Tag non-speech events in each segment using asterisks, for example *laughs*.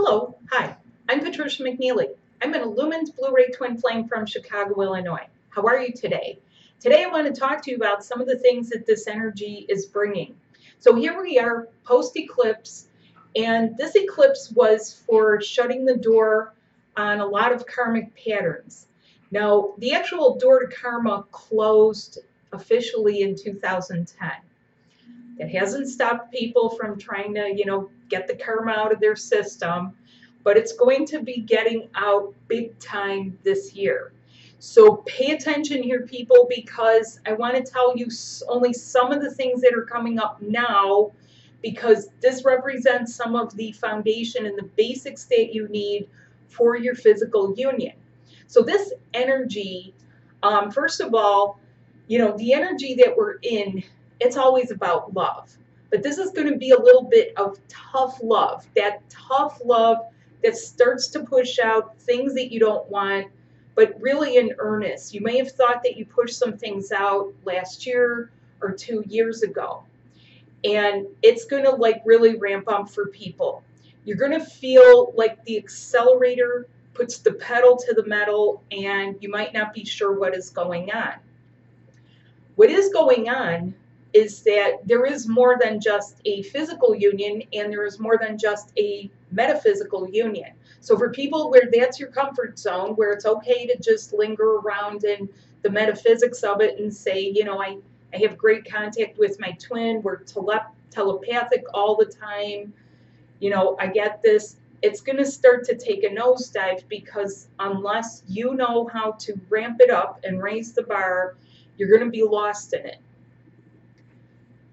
Hello, hi, I'm Patricia McNeely. I'm an Illumins Blue Ray Twin Flame from Chicago, Illinois. How are you today? Today I want to talk to you about some of the things that this energy is bringing. So here we are, post-eclipse, and this eclipse was for shutting the door on a lot of karmic patterns. Now, the actual door to karma closed officially in 2010. It hasn't stopped people from trying to, you know, get the karma out of their system, but it's going to be getting out big time this year. So pay attention here, people, because I want to tell you only some of the things that are coming up now, because this represents some of the foundation and the basics that you need for your physical union. So this energy, um, first of all, you know, the energy that we're in it's always about love. But this is going to be a little bit of tough love, that tough love that starts to push out things that you don't want, but really in earnest. You may have thought that you pushed some things out last year or two years ago. And it's going to like really ramp up for people. You're going to feel like the accelerator puts the pedal to the metal and you might not be sure what is going on. What is going on is that there is more than just a physical union and there is more than just a metaphysical union. So for people where that's your comfort zone, where it's okay to just linger around in the metaphysics of it and say, you know, I, I have great contact with my twin, we're tele telepathic all the time, you know, I get this. It's going to start to take a nosedive because unless you know how to ramp it up and raise the bar, you're going to be lost in it.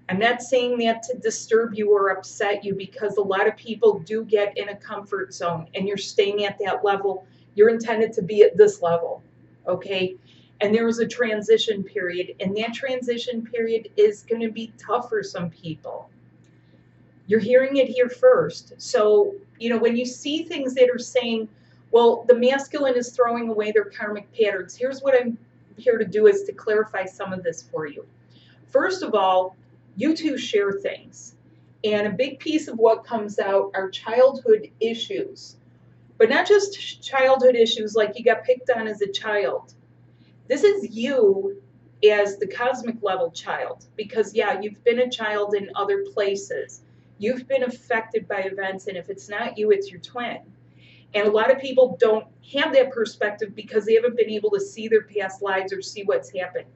I'm not saying that to disturb you or upset you because a lot of people do get in a comfort zone and you're staying at that level. You're intended to be at this level, okay? And there is a transition period, and that transition period is going to be tough for some people. You're hearing it here first. So, you know, when you see things that are saying, well, the masculine is throwing away their karmic patterns, here's what I'm here to do is to clarify some of this for you. First of all, you two share things. And a big piece of what comes out are childhood issues. But not just childhood issues like you got picked on as a child. This is you as the cosmic level child. Because, yeah, you've been a child in other places. You've been affected by events, and if it's not you, it's your twin. And a lot of people don't have that perspective because they haven't been able to see their past lives or see what's happened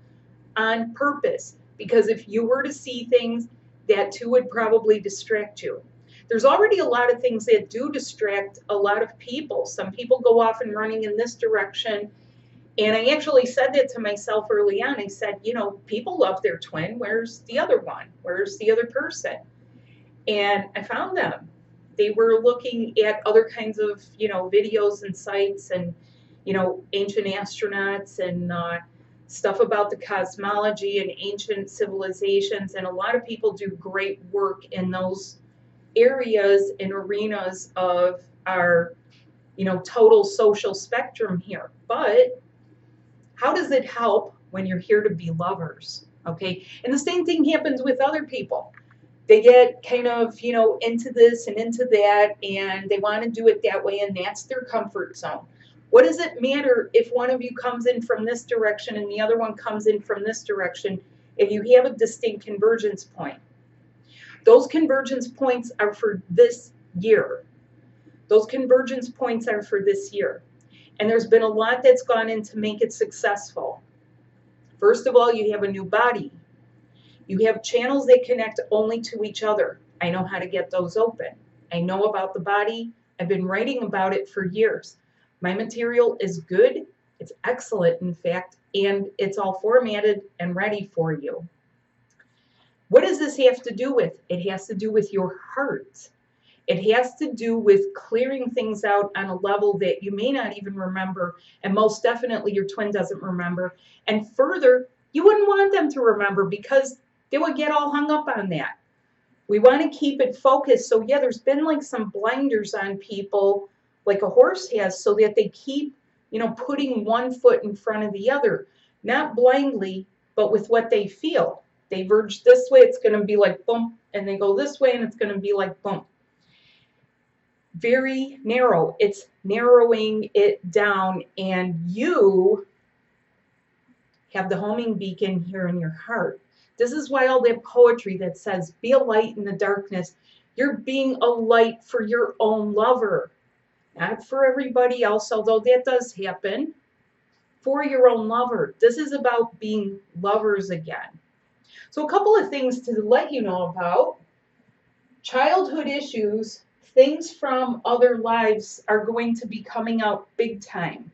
on purpose because if you were to see things, that too would probably distract you. There's already a lot of things that do distract a lot of people. Some people go off and running in this direction. And I actually said that to myself early on. I said, you know, people love their twin. Where's the other one? Where's the other person? And I found them. They were looking at other kinds of, you know, videos and sites and, you know, ancient astronauts and uh, stuff about the cosmology and ancient civilizations, and a lot of people do great work in those areas and arenas of our, you know, total social spectrum here. But how does it help when you're here to be lovers? Okay, and the same thing happens with other people. They get kind of, you know, into this and into that, and they want to do it that way, and that's their comfort zone. What does it matter if one of you comes in from this direction and the other one comes in from this direction if you have a distinct convergence point? Those convergence points are for this year. Those convergence points are for this year. And there's been a lot that's gone in to make it successful. First of all, you have a new body. You have channels that connect only to each other. I know how to get those open. I know about the body. I've been writing about it for years. My material is good, it's excellent in fact, and it's all formatted and ready for you. What does this have to do with? It has to do with your heart. It has to do with clearing things out on a level that you may not even remember, and most definitely your twin doesn't remember. And further, you wouldn't want them to remember because they would get all hung up on that. We want to keep it focused. So yeah, there's been like some blinders on people like a horse has so that they keep, you know, putting one foot in front of the other, not blindly, but with what they feel. They verge this way, it's going to be like boom, and they go this way, and it's going to be like boom. very narrow. It's narrowing it down, and you have the homing beacon here in your heart. This is why all that poetry that says, be a light in the darkness, you're being a light for your own lover, not for everybody else, although that does happen, for your own lover. This is about being lovers again. So, a couple of things to let you know about childhood issues, things from other lives are going to be coming out big time.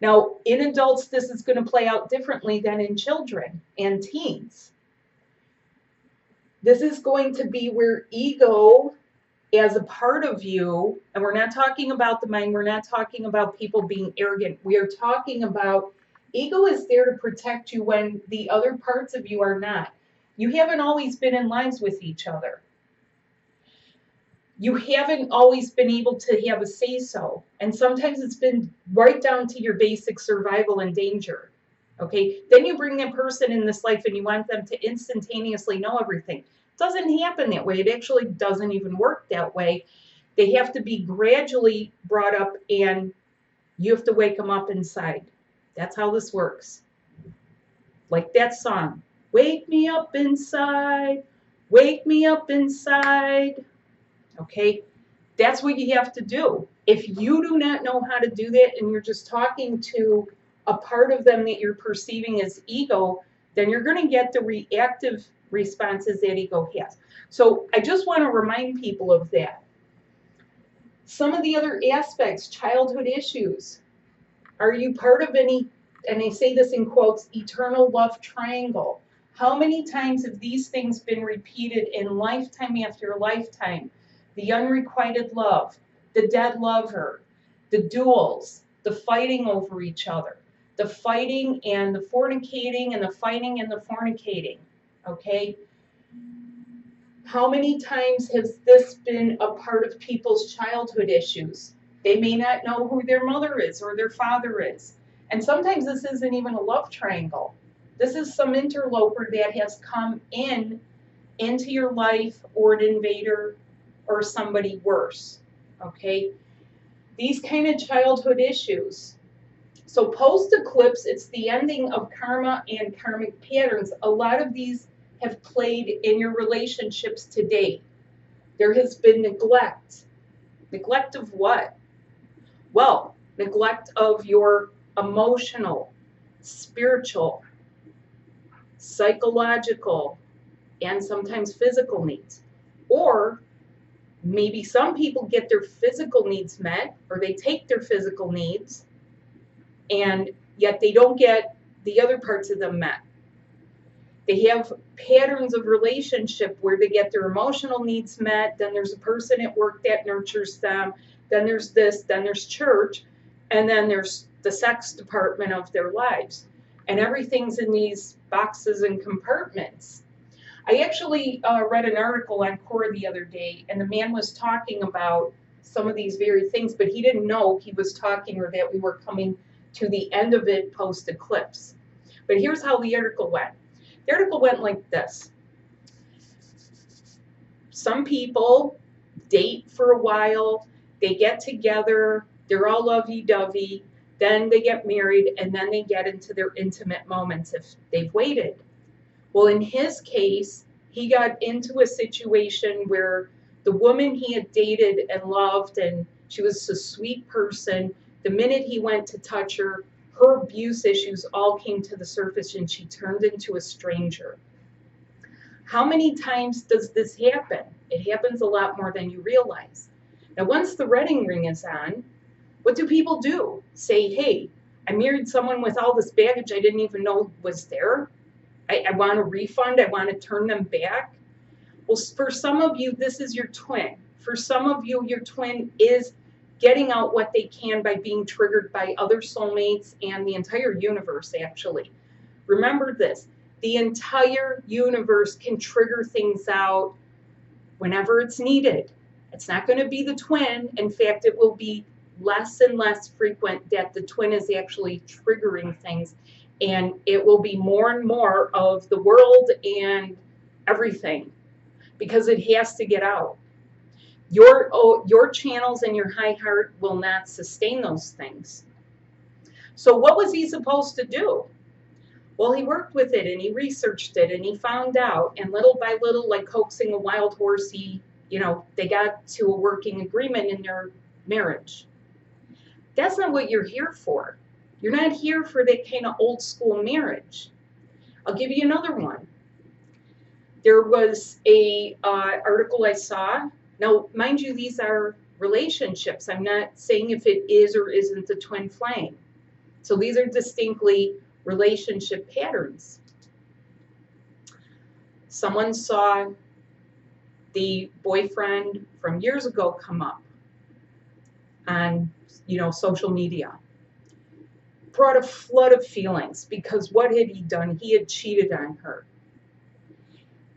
Now, in adults, this is going to play out differently than in children and teens. This is going to be where ego, as a part of you, and we're not talking about the mind, we're not talking about people being arrogant. We are talking about ego is there to protect you when the other parts of you are not. You haven't always been in lines with each other you haven't always been able to have a say so. And sometimes it's been right down to your basic survival and danger. Okay. Then you bring that person in this life and you want them to instantaneously know everything. Doesn't happen that way. It actually doesn't even work that way. They have to be gradually brought up and you have to wake them up inside. That's how this works. Like that song, Wake Me Up Inside, Wake Me Up Inside. Okay, that's what you have to do. If you do not know how to do that and you're just talking to a part of them that you're perceiving as ego, then you're going to get the reactive responses that ego has. So I just want to remind people of that. Some of the other aspects, childhood issues. Are you part of any, and I say this in quotes, eternal love triangle? How many times have these things been repeated in lifetime after lifetime? the unrequited love, the dead lover, the duels, the fighting over each other, the fighting and the fornicating and the fighting and the fornicating. Okay? How many times has this been a part of people's childhood issues? They may not know who their mother is or their father is. And sometimes this isn't even a love triangle. This is some interloper that has come in into your life or an invader or somebody worse. Okay? These kind of childhood issues. So, post eclipse, it's the ending of karma and karmic patterns. A lot of these have played in your relationships to date. There has been neglect. Neglect of what? Well, neglect of your emotional, spiritual, psychological, and sometimes physical needs. Or maybe some people get their physical needs met or they take their physical needs and yet they don't get the other parts of them met. They have patterns of relationship where they get their emotional needs met, then there's a person at work that nurtures them, then there's this, then there's church, and then there's the sex department of their lives. And everything's in these boxes and compartments. I actually uh, read an article on Quora the other day, and the man was talking about some of these very things, but he didn't know he was talking or that we were coming to the end of it post eclipse. But here's how the article went the article went like this Some people date for a while, they get together, they're all lovey dovey, then they get married, and then they get into their intimate moments if they've waited. Well, in his case, he got into a situation where the woman he had dated and loved, and she was a sweet person, the minute he went to touch her, her abuse issues all came to the surface and she turned into a stranger. How many times does this happen? It happens a lot more than you realize. Now, once the wedding ring is on, what do people do? Say, hey, I married someone with all this baggage I didn't even know was there. I, I want a refund. I want to turn them back. Well, for some of you, this is your twin. For some of you, your twin is getting out what they can by being triggered by other soulmates and the entire universe, actually. Remember this the entire universe can trigger things out whenever it's needed. It's not going to be the twin. In fact, it will be less and less frequent that the twin is actually triggering things and it will be more and more of the world and everything because it has to get out. Your, oh, your channels and your high heart will not sustain those things. So what was he supposed to do? Well, he worked with it and he researched it and he found out. And little by little, like coaxing a wild horse, he, you know, they got to a working agreement in their marriage. That's not what you're here for. You're not here for that kind of old school marriage. I'll give you another one. There was a uh, article I saw. Now, mind you, these are relationships. I'm not saying if it is or isn't a twin flame. So these are distinctly relationship patterns. Someone saw the boyfriend from years ago come up on, you know, social media. Brought a flood of feelings because what had he done? He had cheated on her.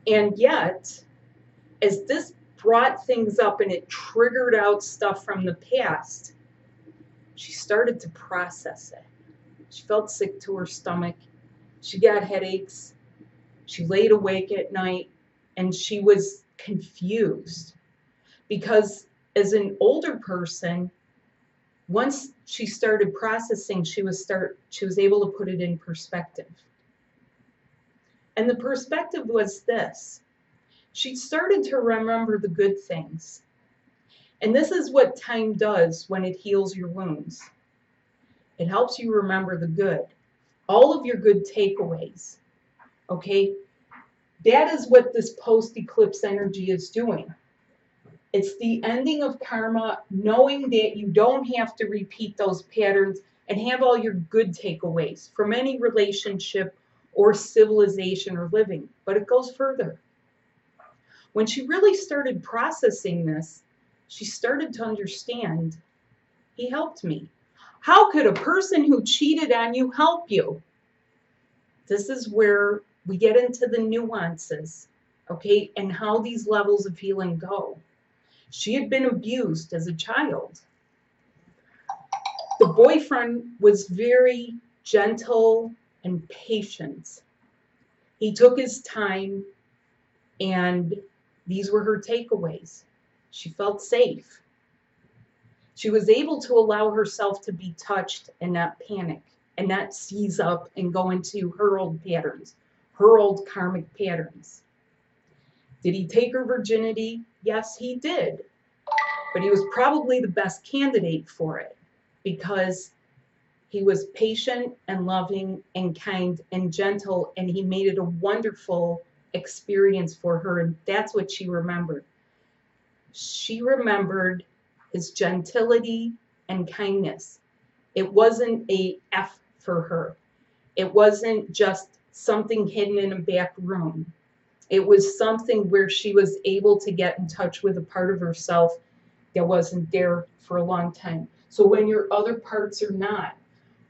And yet, as this brought things up and it triggered out stuff from the past, she started to process it. She felt sick to her stomach. She got headaches. She laid awake at night and she was confused because as an older person, once she started processing, she was start she was able to put it in perspective. And the perspective was this. She started to remember the good things. And this is what time does when it heals your wounds. It helps you remember the good, all of your good takeaways. Okay? That is what this post eclipse energy is doing. It's the ending of karma, knowing that you don't have to repeat those patterns and have all your good takeaways from any relationship or civilization or living. But it goes further. When she really started processing this, she started to understand he helped me. How could a person who cheated on you help you? This is where we get into the nuances, okay, and how these levels of healing go. She had been abused as a child. The boyfriend was very gentle and patient. He took his time, and these were her takeaways. She felt safe. She was able to allow herself to be touched and not panic and not seize up and go into her old patterns, her old karmic patterns. Did he take her virginity? Yes, he did. But he was probably the best candidate for it because he was patient and loving and kind and gentle, and he made it a wonderful experience for her. And that's what she remembered. She remembered his gentility and kindness. It wasn't a F for her. It wasn't just something hidden in a back room. It was something where she was able to get in touch with a part of herself that wasn't there for a long time. So when your other parts are not,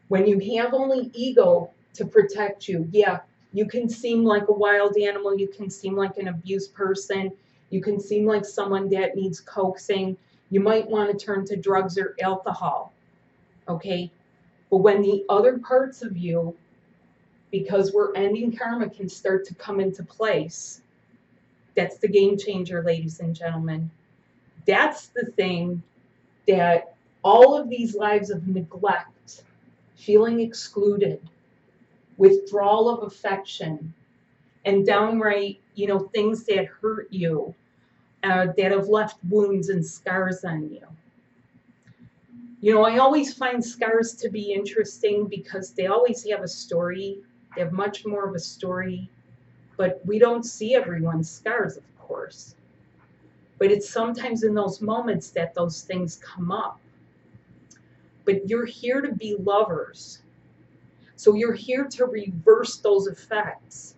when you have only ego to protect you, yeah, you can seem like a wild animal, you can seem like an abused person, you can seem like someone that needs coaxing, you might want to turn to drugs or alcohol. Okay? But when the other parts of you, because we're ending karma, can start to come into place, that's the game changer, ladies and gentlemen. That's the thing that all of these lives of neglect, feeling excluded, withdrawal of affection, and downright, you know, things that hurt you, uh, that have left wounds and scars on you. You know, I always find scars to be interesting because they always have a story. They have much more of a story, but we don't see everyone's scars, of course. But it's sometimes in those moments that those things come up. But you're here to be lovers. So you're here to reverse those effects.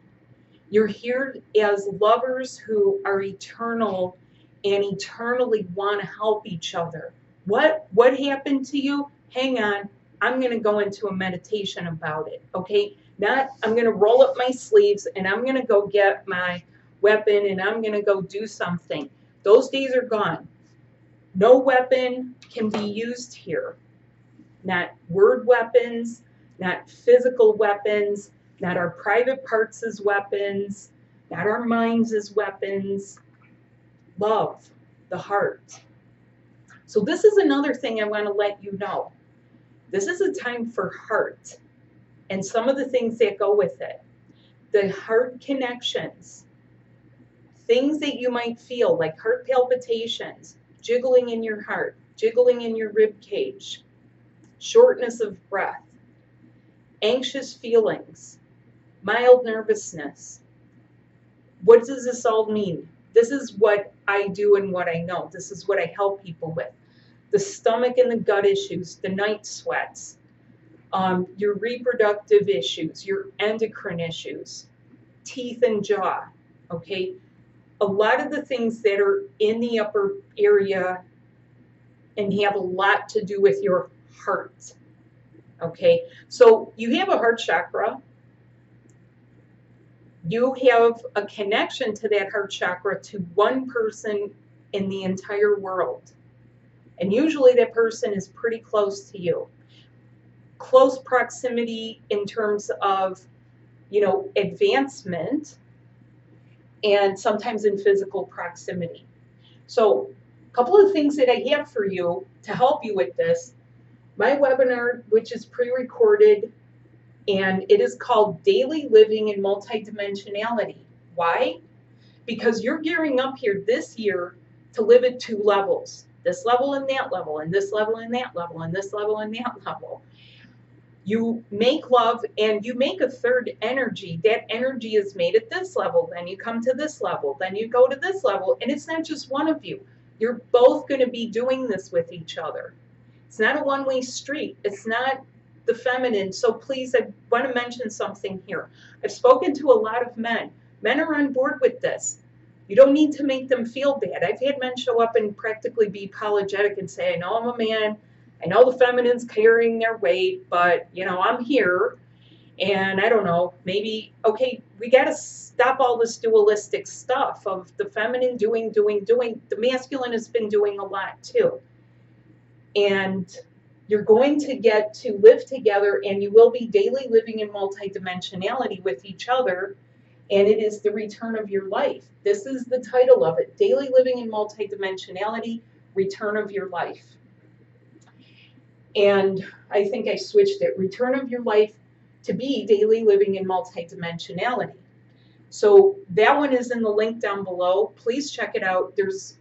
You're here as lovers who are eternal and eternally want to help each other. What what happened to you? Hang on. I'm going to go into a meditation about it. Okay? Not I'm going to roll up my sleeves and I'm going to go get my weapon and I'm going to go do something. Those days are gone. No weapon can be used here. Not word weapons, not physical weapons, not our private parts as weapons, not our minds as weapons. Love, the heart. So, this is another thing I want to let you know. This is a time for heart and some of the things that go with it. The heart connections, things that you might feel like heart palpitations, jiggling in your heart, jiggling in your rib cage, shortness of breath, anxious feelings, mild nervousness. What does this all mean? This is what I do and what I know. This is what I help people with. The stomach and the gut issues, the night sweats, um, your reproductive issues, your endocrine issues, teeth and jaw, okay? A lot of the things that are in the upper area and have a lot to do with your heart, okay? So you have a heart chakra. You have a connection to that heart chakra to one person in the entire world. And usually that person is pretty close to you close proximity in terms of, you know, advancement and sometimes in physical proximity. So a couple of things that I have for you to help you with this. My webinar, which is pre-recorded, and it is called Daily Living in Multidimensionality. Why? Because you're gearing up here this year to live at two levels. This level and that level, and this level and that level, and this level and that level you make love and you make a third energy. That energy is made at this level. Then you come to this level. Then you go to this level. And it's not just one of you. You're both going to be doing this with each other. It's not a one way street. It's not the feminine. So please, I want to mention something here. I've spoken to a lot of men. Men are on board with this. You don't need to make them feel bad. I've had men show up and practically be apologetic and say, I know I'm a man. I know the feminine's carrying their weight, but you know, I'm here and I don't know, maybe, okay, we got to stop all this dualistic stuff of the feminine doing, doing, doing. The masculine has been doing a lot too. And you're going to get to live together and you will be daily living in multidimensionality with each other. And it is the return of your life. This is the title of it Daily Living in Multidimensionality, Return of Your Life and I think I switched it Return of Your Life to be Daily Living in Multidimensionality. So that one is in the link down below. Please check it out. There's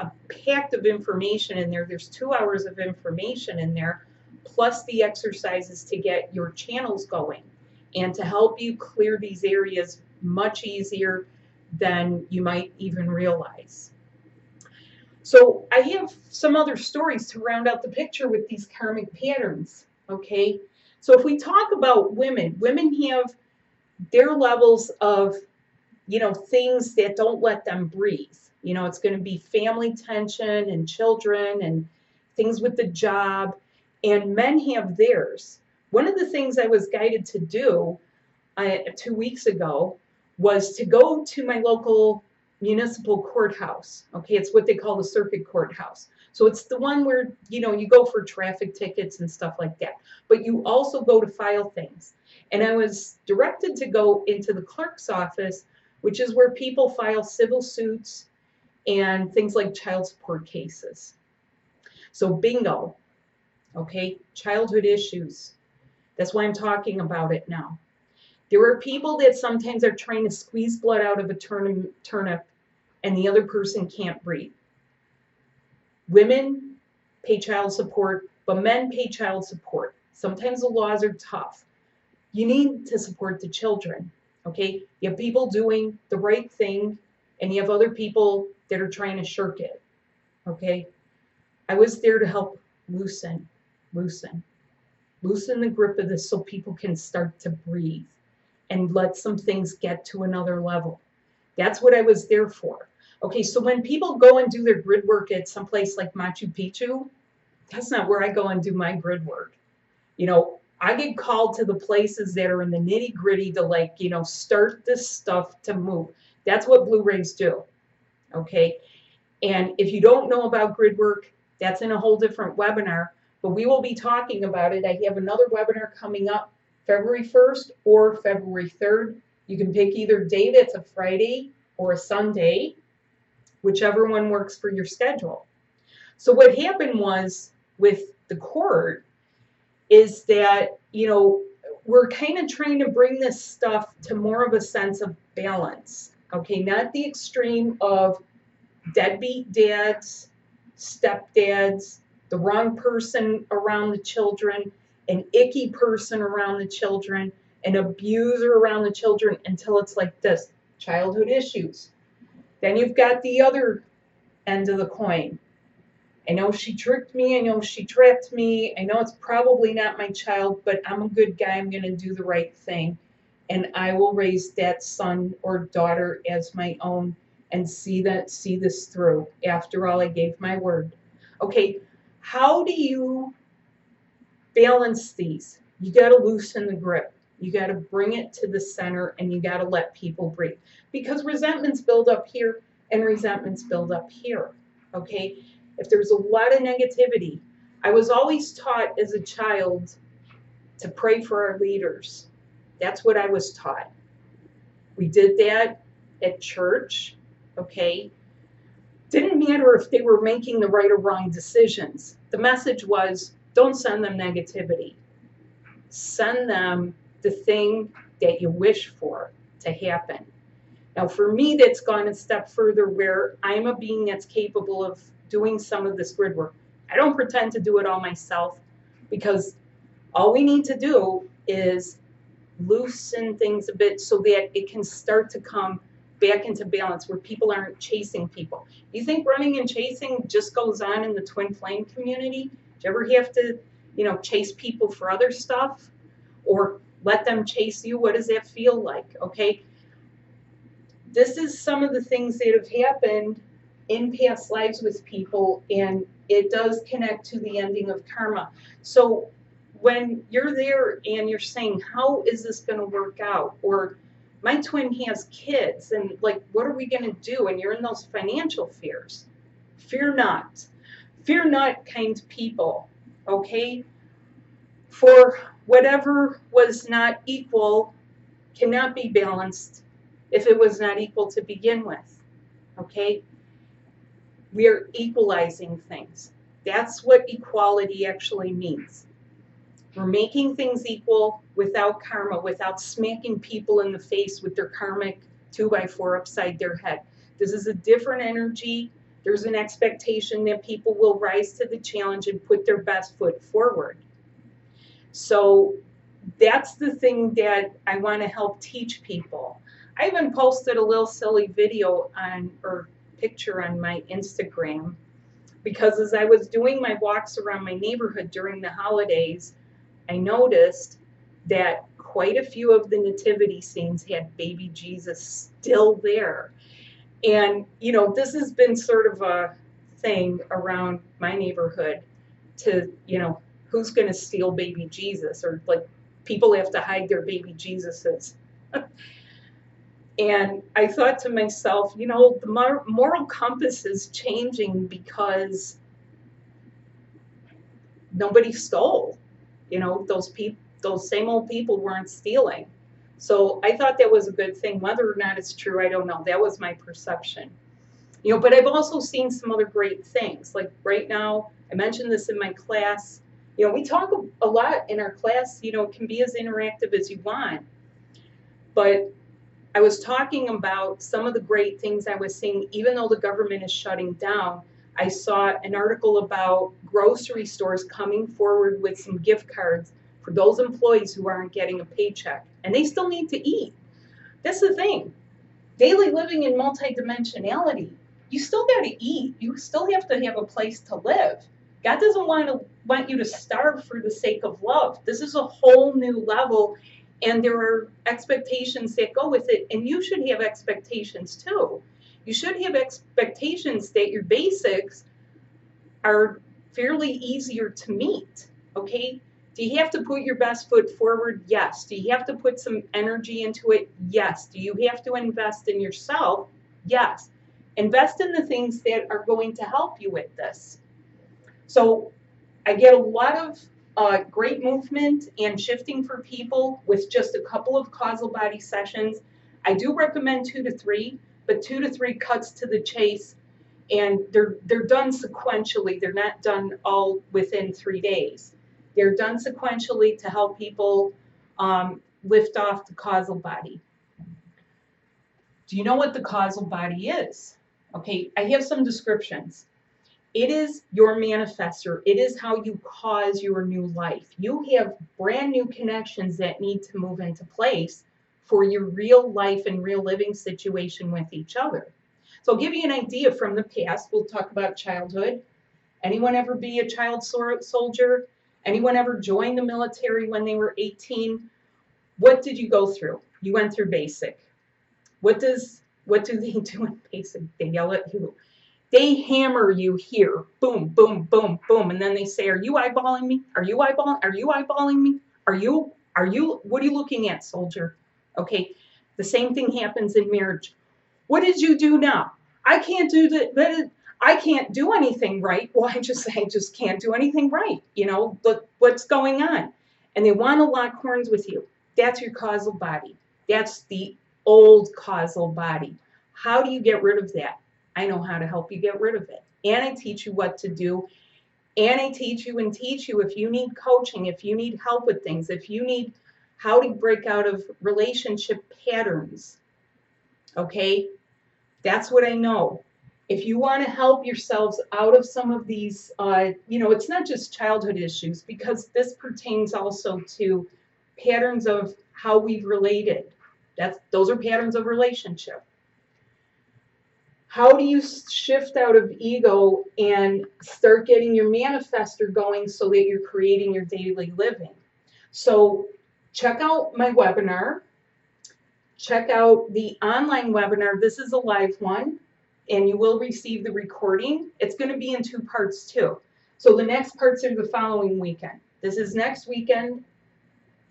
a pack of information in there. There's two hours of information in there, plus the exercises to get your channels going and to help you clear these areas much easier than you might even realize. So I have some other stories to round out the picture with these karmic patterns, okay? So if we talk about women, women have their levels of, you know, things that don't let them breathe. You know, it's going to be family tension and children and things with the job, and men have theirs. One of the things I was guided to do uh, two weeks ago was to go to my local municipal courthouse. Okay, it's what they call the circuit courthouse. So it's the one where, you know, you go for traffic tickets and stuff like that. But you also go to file things. And I was directed to go into the clerk's office, which is where people file civil suits and things like child support cases. So bingo, okay, childhood issues. That's why I'm talking about it now. There are people that sometimes are trying to squeeze blood out of a turnip and the other person can't breathe. Women pay child support, but men pay child support. Sometimes the laws are tough. You need to support the children, okay? You have people doing the right thing, and you have other people that are trying to shirk it, okay? I was there to help loosen, loosen, loosen the grip of this so people can start to breathe and let some things get to another level. That's what I was there for. Okay, so when people go and do their grid work at some place like Machu Picchu, that's not where I go and do my grid work. You know, I get called to the places that are in the nitty gritty to like, you know, start this stuff to move. That's what blue rays do. Okay. And if you don't know about grid work, that's in a whole different webinar, but we will be talking about it. I have another webinar coming up February 1st or February 3rd. You can pick either day that's a Friday or a Sunday whichever one works for your schedule. So what happened was with the court is that, you know, we're kind of trying to bring this stuff to more of a sense of balance. Okay, not the extreme of deadbeat dads, stepdads, the wrong person around the children, an icky person around the children, an abuser around the children until it's like this childhood issues. Then you've got the other end of the coin. I know she tricked me. I know she trapped me. I know it's probably not my child, but I'm a good guy. I'm going to do the right thing. And I will raise that son or daughter as my own and see that see this through. After all, I gave my word. Okay, how do you balance these? You got to loosen the grip. You got to bring it to the center and you got to let people breathe. Because resentments build up here and resentments build up here. Okay? If there's a lot of negativity, I was always taught as a child to pray for our leaders. That's what I was taught. We did that at church, okay? Didn't matter if they were making the right or wrong decisions. The message was don't send them negativity. Send them the thing that you wish for to happen. Now, for me, that's gone a step further where I'm a being that's capable of doing some of this grid work. I don't pretend to do it all myself because all we need to do is loosen things a bit so that it can start to come back into balance where people aren't chasing people. You think running and chasing just goes on in the twin flame community? Do you ever have to, you know, chase people for other stuff or let them chase you? What does that feel like? Okay. This is some of the things that have happened in past lives with people, and it does connect to the ending of karma. So when you're there and you're saying, How is this going to work out? Or my twin has kids, and like, what are we going to do? And you're in those financial fears. Fear not. Fear not, kind people. Okay? For whatever was not equal cannot be balanced if it was not equal to begin with. Okay? We are equalizing things. That's what equality actually means. We're making things equal without karma, without smacking people in the face with their karmic two by four upside their head. This is a different energy. There's an expectation that people will rise to the challenge and put their best foot forward. So that's the thing that I want to help teach people. I even posted a little silly video on or picture on my Instagram because as I was doing my walks around my neighborhood during the holidays, I noticed that quite a few of the nativity scenes had baby Jesus still there. And, you know, this has been sort of a thing around my neighborhood to, you know, who's going to steal baby Jesus or like people have to hide their baby Jesuses. *laughs* and I thought to myself, you know, the moral compass is changing because nobody stole. You know, those people, those same old people weren't stealing. So I thought that was a good thing. Whether or not it's true, I don't know. That was my perception. You know, but I've also seen some other great things. Like right now, I mentioned this in my class you know, we talk a lot in our class, you know, it can be as interactive as you want. But I was talking about some of the great things I was seeing, even though the government is shutting down. I saw an article about grocery stores coming forward with some gift cards for those employees who aren't getting a paycheck, and they still need to eat. That's the thing. Daily living in multidimensionality, you still got to eat. You still have to have a place to live. God doesn't want to want you to starve for the sake of love. This is a whole new level, and there are expectations that go with it, and you should have expectations too. You should have expectations that your basics are fairly easier to meet. Okay? Do you have to put your best foot forward? Yes. Do you have to put some energy into it? Yes. Do you have to invest in yourself? Yes. Invest in the things that are going to help you with this. So I get a lot of uh, great movement and shifting for people with just a couple of causal body sessions. I do recommend two to three, but two to three cuts to the chase and they're they're done sequentially. They're not done all within three days. They're done sequentially to help people um, lift off the causal body. Do you know what the causal body is? Okay, I have some descriptions. It is your manifestor. It is how you cause your new life. You have brand new connections that need to move into place for your real life and real living situation with each other. So I'll give you an idea from the past. We'll talk about childhood. Anyone ever be a child soldier? Anyone ever join the military when they were 18? What did you go through? You went through basic. What does what do they *laughs* do in basic? They yell at you. They hammer you here. Boom, boom, boom, boom. And then they say, Are you eyeballing me? Are you eyeballing? Are you eyeballing me? Are you are you what are you looking at, soldier? Okay. The same thing happens in marriage. What did you do now? I can't do that. I can't do anything right. *laughs* Well, I just I just can't do anything right. You know, but what's going on? And they want to lock horns with you. That's your causal body. That's the old causal body. How do you get rid of that? I know how to help you get rid of it. And I teach you what to do. And I teach you and teach you if you need coaching, if you need help with things, if you need how to break out of relationship patterns. Okay? That's what I know. If you want to help yourselves out of some of these, uh, you know, it's not just childhood issues because this pertains also to patterns of how we've related. That's those are patterns of relationship. How do you shift out of ego and start getting your manifestor going so that you're creating your daily living? So check out my webinar. Check out the online webinar. This is a live one, and you will receive the recording. It's going to be in two parts too. So the next parts are the following weekend. This is next weekend,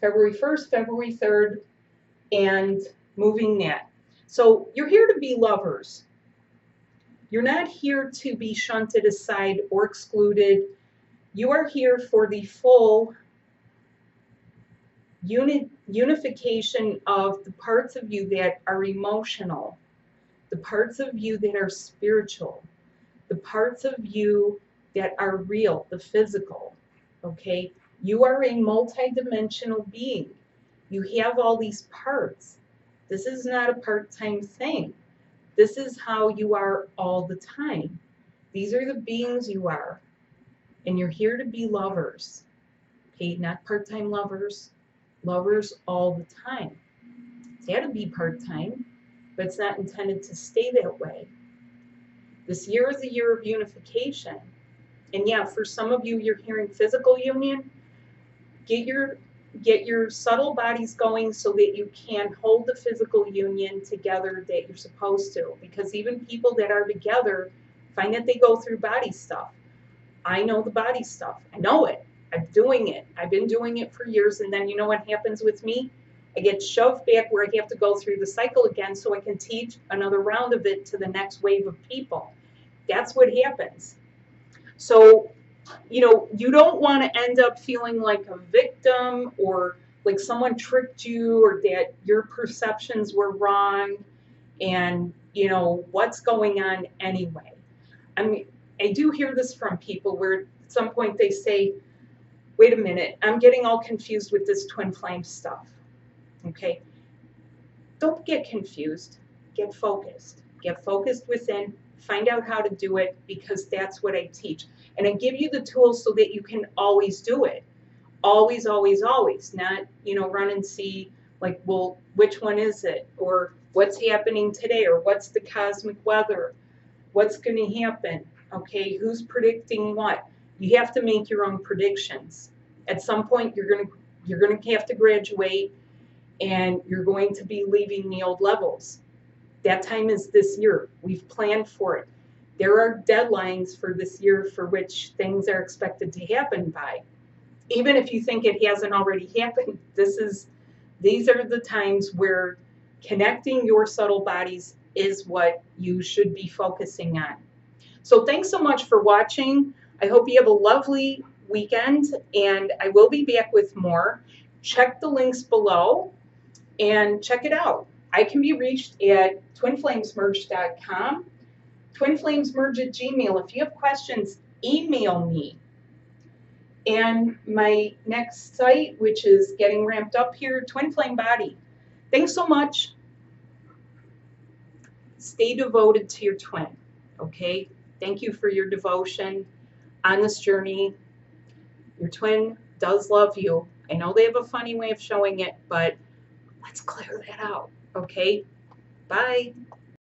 February 1st, February 3rd, and moving that. So you're here to be lovers. You're not here to be shunted aside or excluded. You are here for the full uni unification of the parts of you that are emotional, the parts of you that are spiritual, the parts of you that are real, the physical. Okay? You are a multidimensional being. You have all these parts. This is not a part time thing. This is how you are all the time. These are the beings you are. And you're here to be lovers. Okay, not part time lovers, lovers all the time. It's got to be part time, but it's not intended to stay that way. This year is a year of unification. And yeah, for some of you, you're hearing physical union. Get your get your subtle bodies going so that you can hold the physical union together that you're supposed to. Because even people that are together find that they go through body stuff. I know the body stuff. I know it. I'm doing it. I've been doing it for years. And then you know what happens with me? I get shoved back where I have to go through the cycle again so I can teach another round of it to the next wave of people. That's what happens. So you know, you don't want to end up feeling like a victim or like someone tricked you or that your perceptions were wrong and, you know, what's going on anyway. I mean, I do hear this from people where at some point they say, wait a minute, I'm getting all confused with this twin flame stuff. Okay? Don't get confused, get focused. Get focused within, find out how to do it because that's what I teach. And I give you the tools so that you can always do it. Always, always, always. Not, you know, run and see, like, well, which one is it? Or what's happening today? Or what's the cosmic weather? What's going to happen? Okay, who's predicting what? You have to make your own predictions. At some point, you're going to you're going to have to graduate and you're going to be leaving the old levels. That time is this year. We've planned for it there are deadlines for this year for which things are expected to happen by. Even if you think it hasn't already happened, this is these are the times where connecting your subtle bodies is what you should be focusing on. So thanks so much for watching. I hope you have a lovely weekend and I will be back with more. Check the links below and check it out. I can be reached at twinflamesmerge.com Twin Flames Merge at Gmail. If you have questions, email me. And my next site, which is getting ramped up here, Twin Flame Body. Thanks so much. Stay devoted to your twin, okay? Thank you for your devotion on this journey. Your twin does love you. I know they have a funny way of showing it, but let's clear that out, okay? Bye.